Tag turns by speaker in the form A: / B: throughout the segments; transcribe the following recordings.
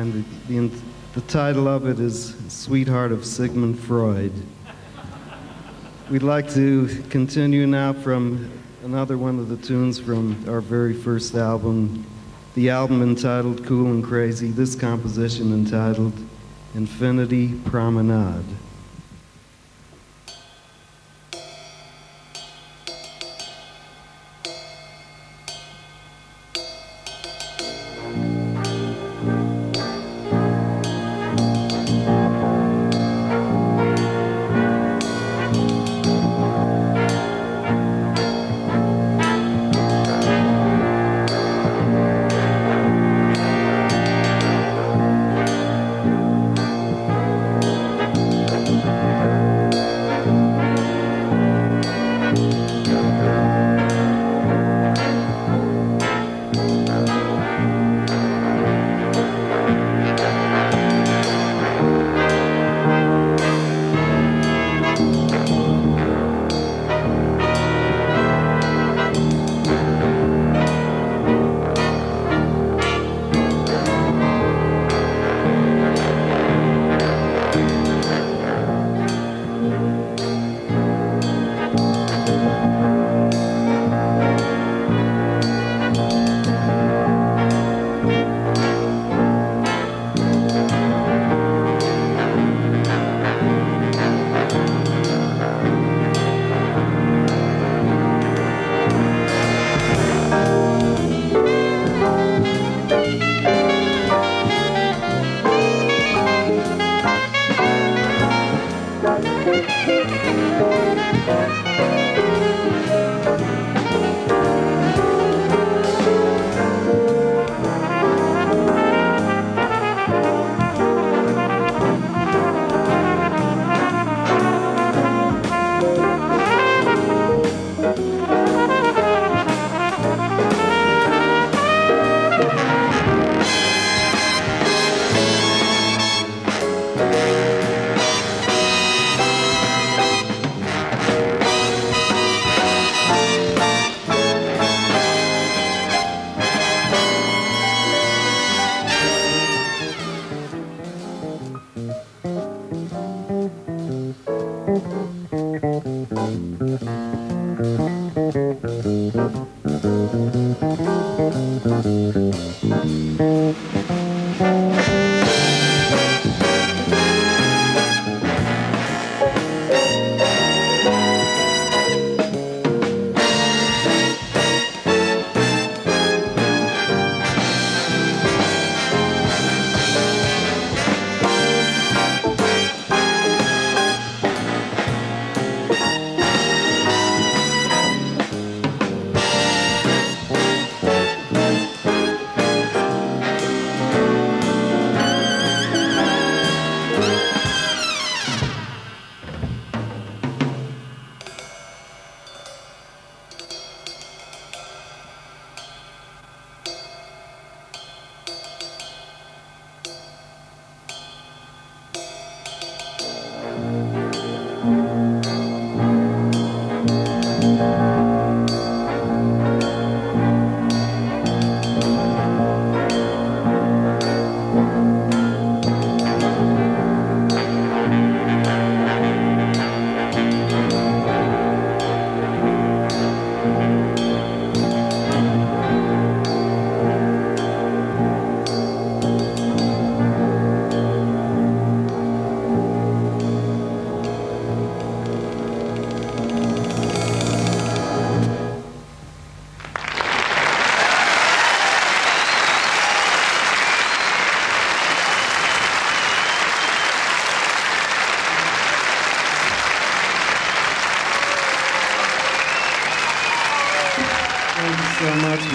A: mine. The, the, the title of it is Sweetheart of Sigmund Freud. We'd like to continue now from another one of the tunes from our very first album, the album entitled Cool and Crazy, this composition entitled Infinity Promenade.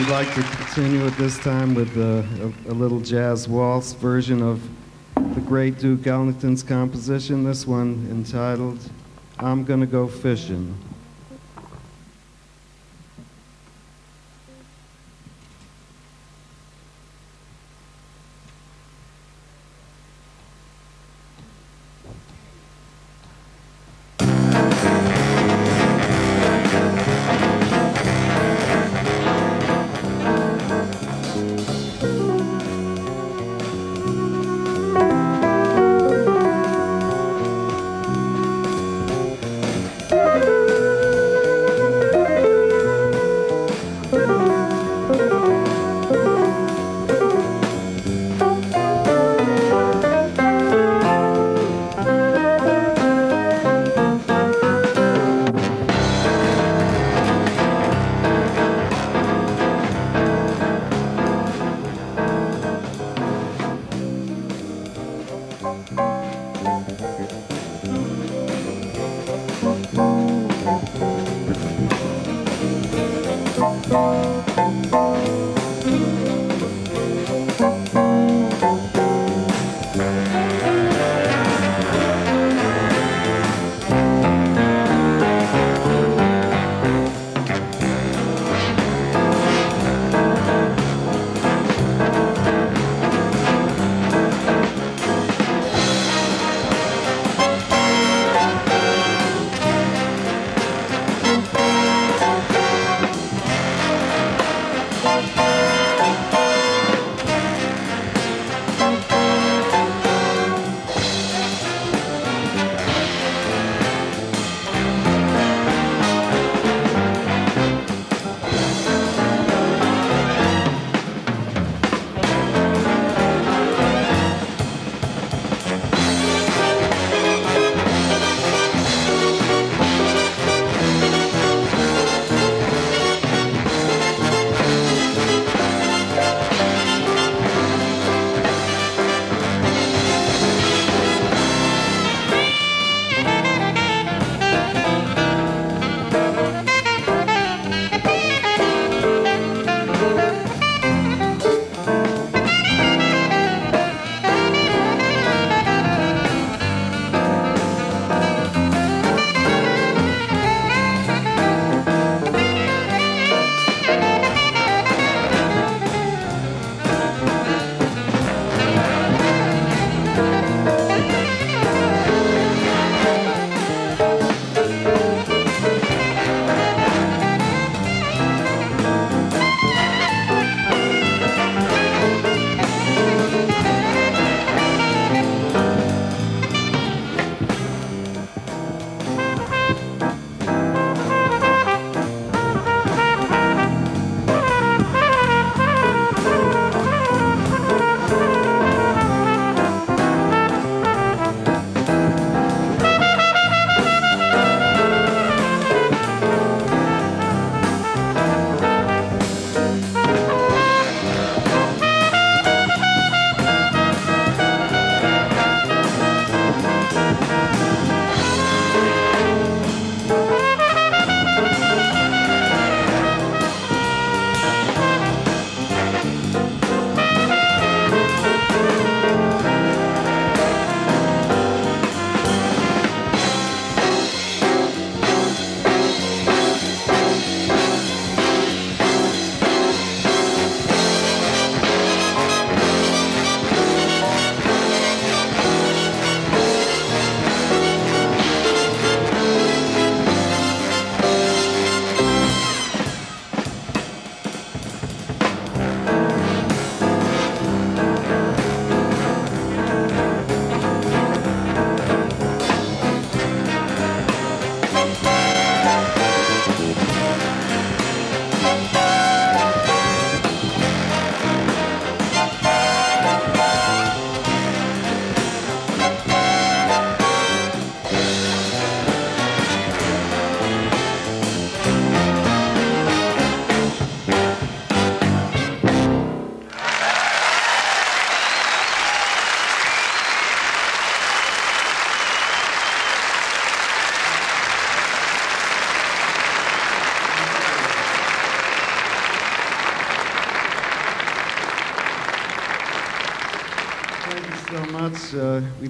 A: Like to continue at this time with uh, a, a, little jazz waltz version of the great Duke Ellington's composition, this one entitled I'm Gonna Go Fishing.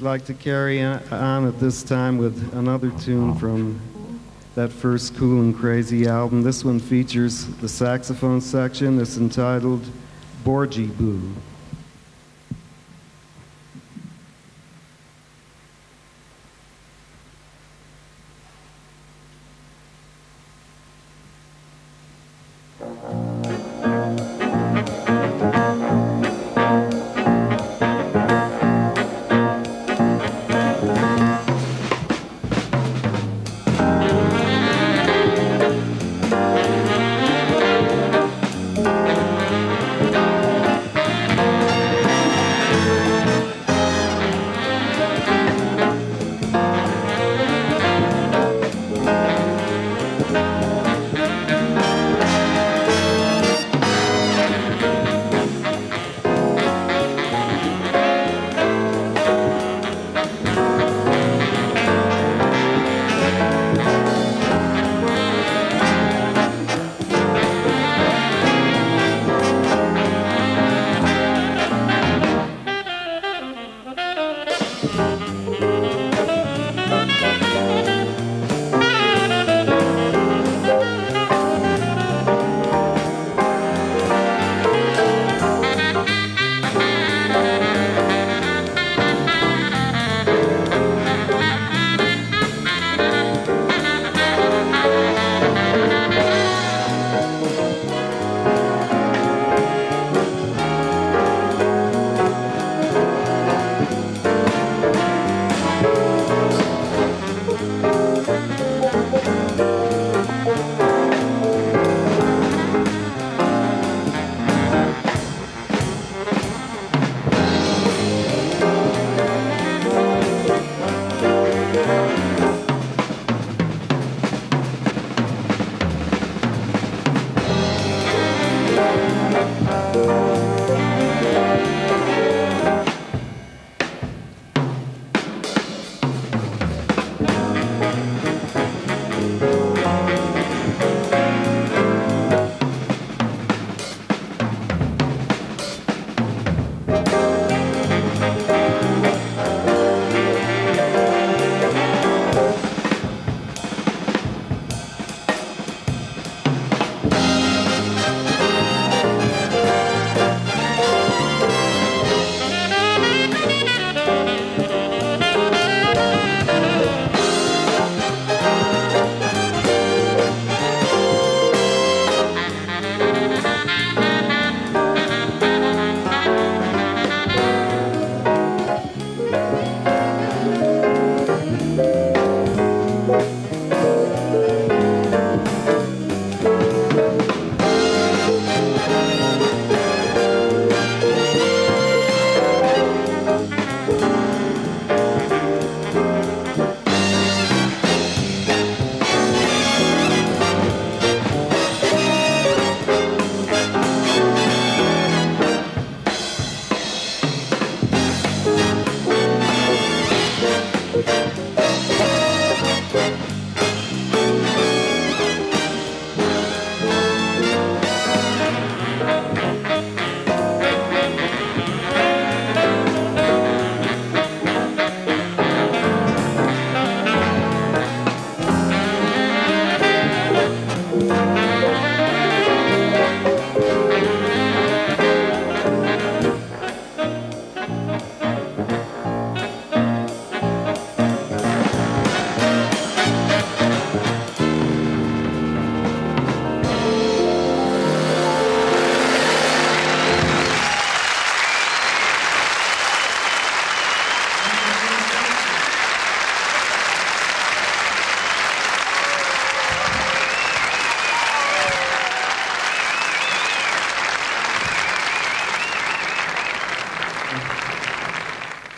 A: Like to carry on at this time with another tune from that first Cool and Crazy album. This one features the saxophone section. It's entitled Boar-Jibu.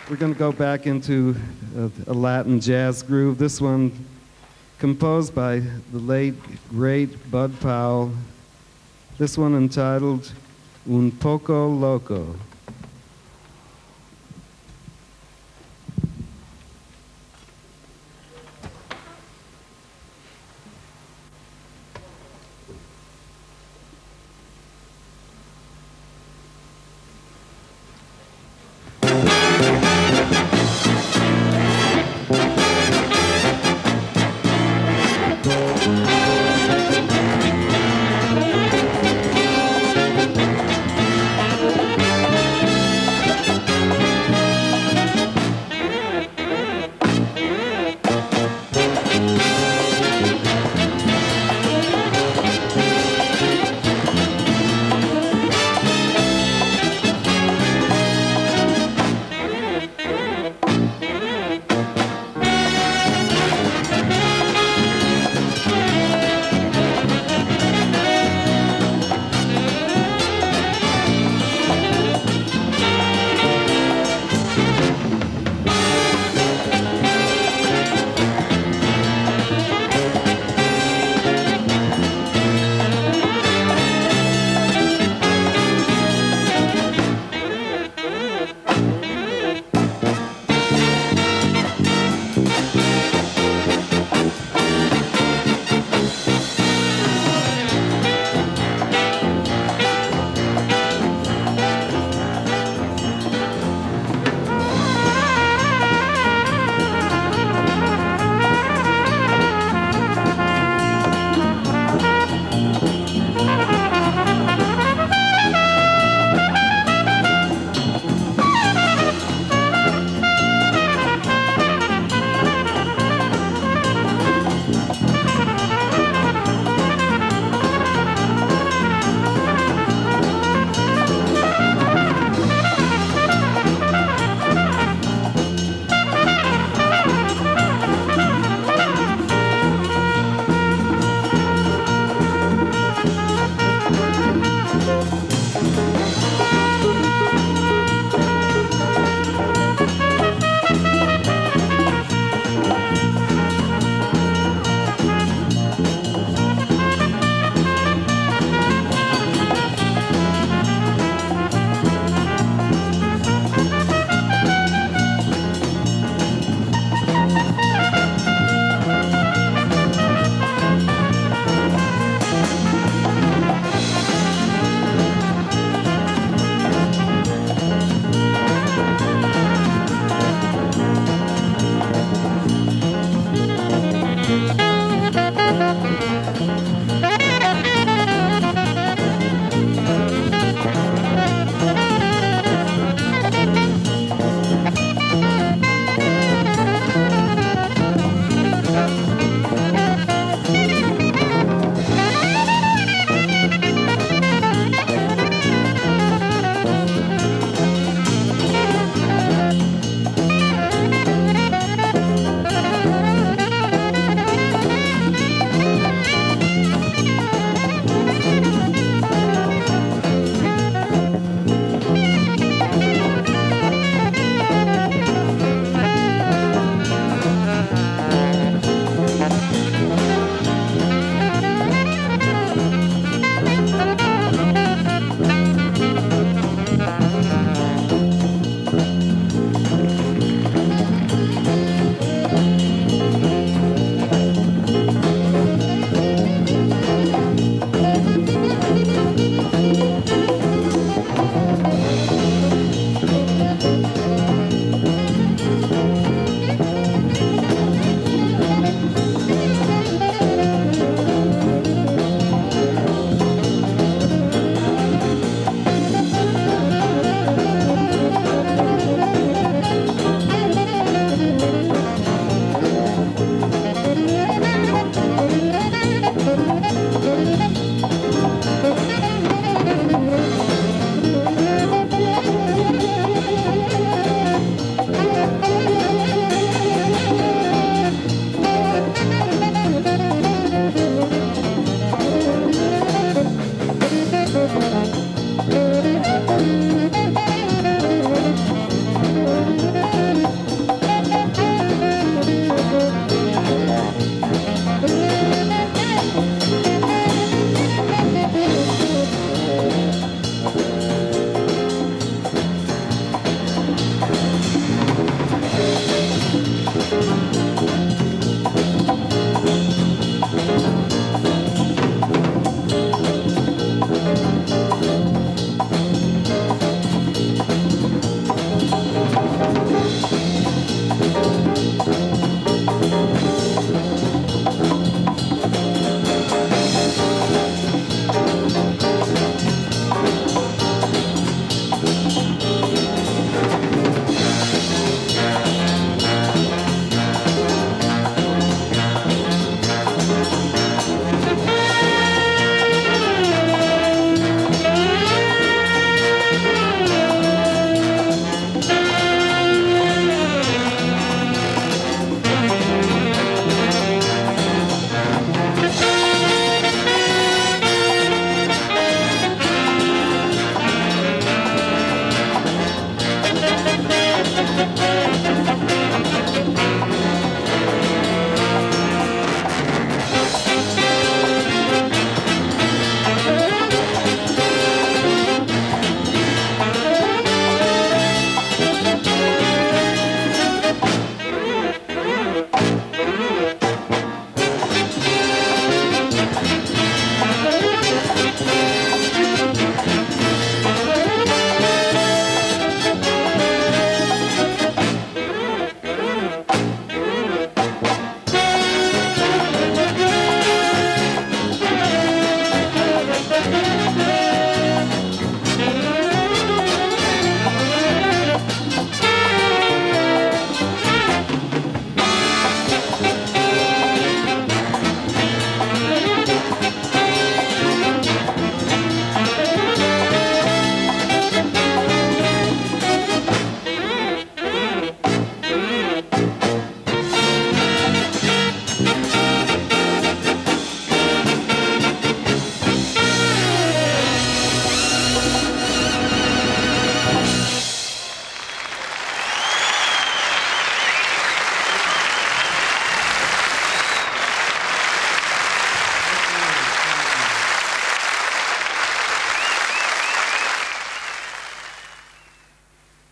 A: We're going to go back into a, a, Latin jazz groove. This one composed by the late, great Bud Powell. This one entitled Un Poco Loco.